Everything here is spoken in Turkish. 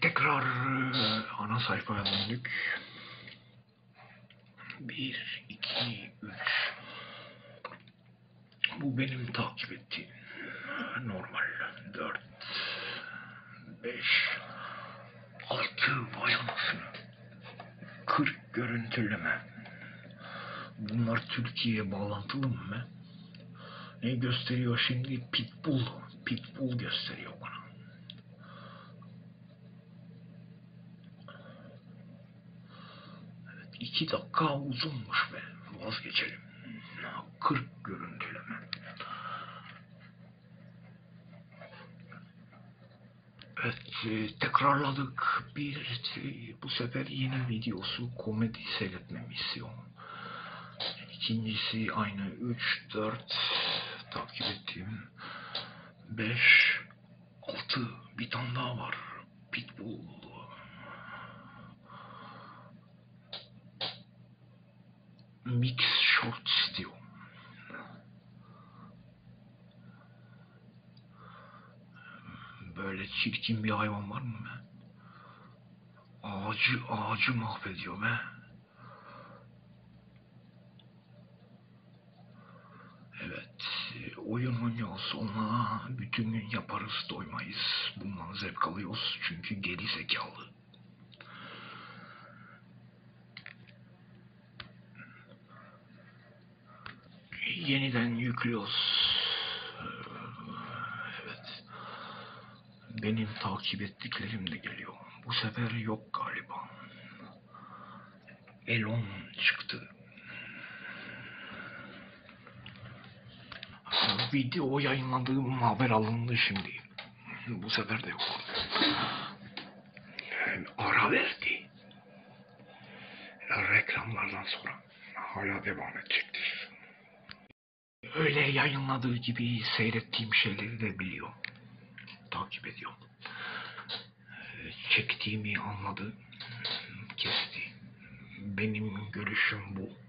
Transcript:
Tekrar e, ana sayfaya döndük. 1, 2, 3. Bu benim takip ettiğim. Normal. 4, 5, 6 vay anasını. 40 görüntüleme. Bunlar Türkiye'ye bağlantılı mı? Ne gösteriyor şimdi? Pitbull. Pitbull gösteriyor bana. Evet, iki dakika uzunmuş be. Vazgeçelim. 40 görüntüleme. Evet, e, tekrarladık. Bir, e, bu sefer yeni videosu komedi seyretme misyonu. İkincisi aynı 3, 4 takip ettiğim 5, 6 bir tane daha var. Pitbull. Mix Shorts diyor. Böyle çirkin bir hayvan var mı be? Ağacı, ağacı mahvediyor be. Evet, e, oyun oynuyoruz sonra bütün gün yaparız doymayız. Bundan zevk alıyoruz çünkü geri zekalı. Yeniden yüklüyoruz. Evet. Benim takip ettiklerim de geliyor. Bu sefer yok galiba. Elon çıktı. Video yayınladığım haber alındı şimdi. Bu sefer de yok. Ara verdi. Reklamlardan sonra hala devam edecektir. Öyle yayınladığı gibi seyrettiğim şeyleri de biliyor. Takip ediyor. Çektiğimi anladı. Kesti. Benim görüşüm bu.